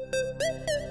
you